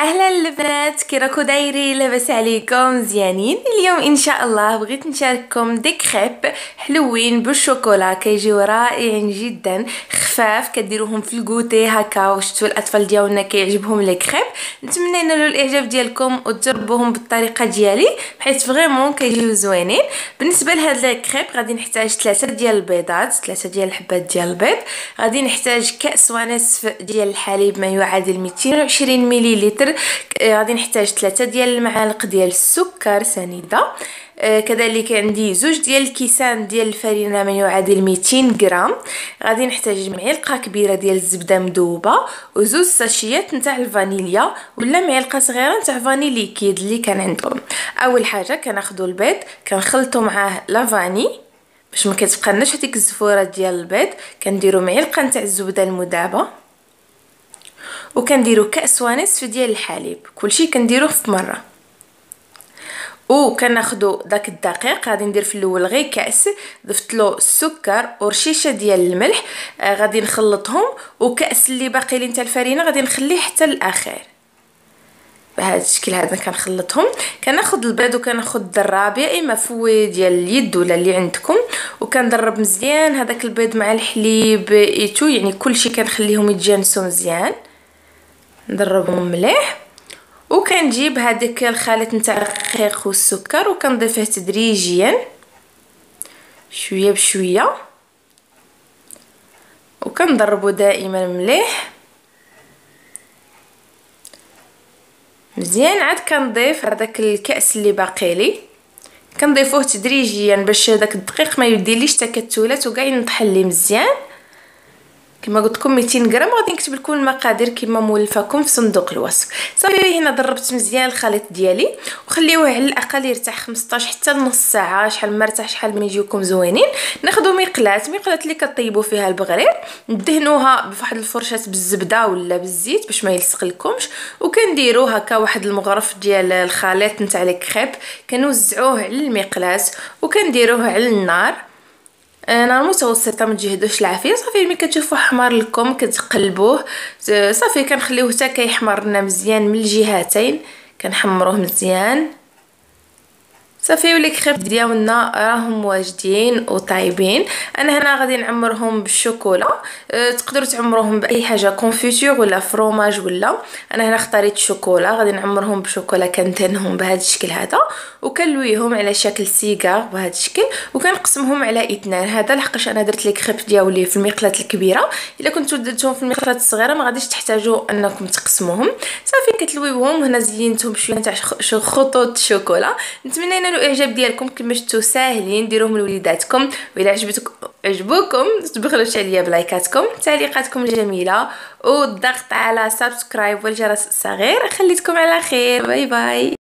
أهلا البنات كي راكو دايرين لاباس عليكم مزيانين اليوم إن شاء الله بغيت نشارككم des crêpes حلوين بالشوكولا كيجيو رائعين جدا خفاف كديروهم في ال goûter هكا وشتو الأطفال ديالنا كيعجبهم les crêpes نتمنى ينالوا الإعجاب ديالكم وتجربوهم بالطريقة ديالي حيت vraiment كيجيو زوينين. بالنسبة لهاد les crêpes غادي نحتاج ثلاثة ديال البيضات ثلاثة ديال الحبات ديال البيض. غادي نحتاج كأس ونصف ديال الحليب ما يعادل 220 مليلتر. لتر آه، غادي نحتاج ثلاثة ديال المعالق ديال السكر سنيدة. آه، كذلك عندي زوج ديال الكيسان ديال الفرينة ما يعادل 200 غرام. غادي نحتاج معلقة كبيرة ديال الزبدة مذوبه وزوج ساشيات نتاع الفانيليا ولا معلقة صغيرة نتاع فاني ليكيد اللي كان عندكم أول حاجة كناخذوا البيض كنخلطوا معاه لافاني باش ما كتبقى لناش هذيك الزفورة ديال البيض. كنديروا معلقة نتاع الزبدة المذابه وكنديروا كأس ونصف ديال الحليب. كلشي كنديروه في مرة. وكناخذوا داك الدقيق غادي ندير في الأول غير كأس ضفت له السكر ورشيشه ديال الملح آه غادي نخلطهم وكأس اللي باقي لي نتاع الفرينة غادي نخليه حتى الأخير. بهذا الشكل هذا كنخلطهم. كناخذ البيض وكناخذ الدراب يا إما فوي ديال اليد ولا اللي عندكم. وكندرب مزيان هذاك البيض مع الحليب إيتو يعني كلشي كنخليهم يتجانسوا مزيان. ندربهم مليح. وكنجيب هذاك الخليط نتاع الرقيق والسكر وكنضيفه تدريجيا. شوية بشوية. وكنضربو دائما مليح. مزيان عاد كنضيف هذاك الكأس اللي باقي لي. كنضيفوه تدريجيا باش هذاك الدقيق ما يديرليش تكتلات وكاع ينطحن لي مزيان. كما قلت لكم 200 غرام غادي نكتب لكم المقادير كما مولفاكم في صندوق الوصف. صافي هنا ضربت مزيان الخليط ديالي وخليوه على الاقل يرتاح 15 حتى نص ساعة شحال ما ارتاح شحال ما يجيوكم زوينين. ناخذوا مقلاه مقلاه اللي كطيبوا فيها البغرير ندهنوها بواحد الفرشه بالزبدة ولا بالزيت باش ما يلصق لكمش وكنديروا هكا واحد المغرف ديال الخليط نتاع لي كريب. كنوزعوه على المقلاه وكنديروه على النار. نار متوسطة ما تجهدوش العافية. صافي ملي كتشوفوا حمار لكم كتقلبوه صافي كنخليوه حتى كيحمر لنا مزيان من الجهتين كنحمروه مزيان. صافي ولي كريب ديالنا راهم واجدين وطايبين. أنا هنا غادي نعمرهم بالشوكولا. أه تقدروا تعمروهم بأي حاجة confiture ولا فروماج ولا. أنا هنا اختاريت الشوكولا غادي نعمرهم بالشوكولا كندهنهم بهذا الشكل هذا. وكنلويهم على شكل سيجار بهذا الشكل. وكنقسمهم على إثنان. هذا لحقاش أنا درت les crêpes ديالي في المقله الكبيرة. إلا كنتو درتوهم في المقله الصغيرة ما غاديش تحتاجوا أنكم تقسموهم. صافي كتلويوهم. هنا زينتهم بشويه تاع خطوط الشوكولا نتمنى نالوا الإعجاب ديالكم كما شفتوا ساهلين ديروهم لوليداتكم. واذا عجبتكم عجبوكم تبخلوش عليا بلايكاتكم. تعليقاتكم الجميله والضغط على subscribe والجرس الصغير. خليتكم على خير. bye bye.